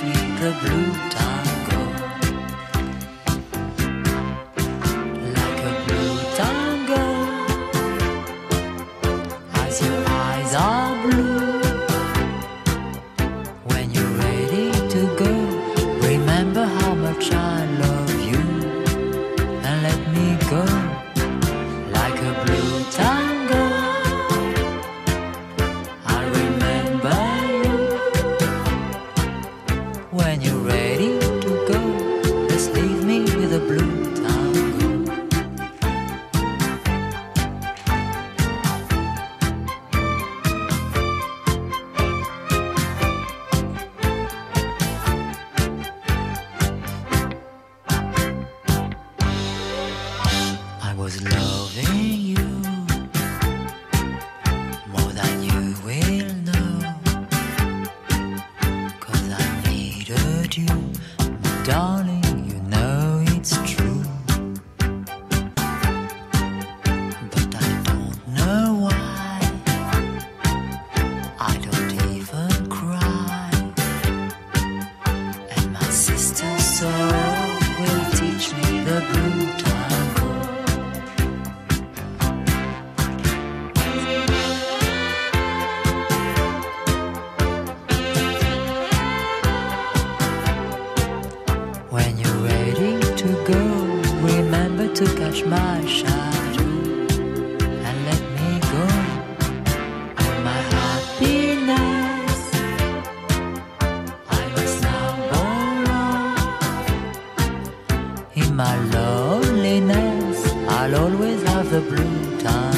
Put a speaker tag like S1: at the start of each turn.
S1: the blue tango. Like a blue tango, as your eyes are blue. When you're ready to go, remember how much I love you and let me go ready to go. Just leave me with a blue. I was loving you remember to catch my shadow and let me go my happiness. I must now on. In my loneliness, I'll always have the blue tango.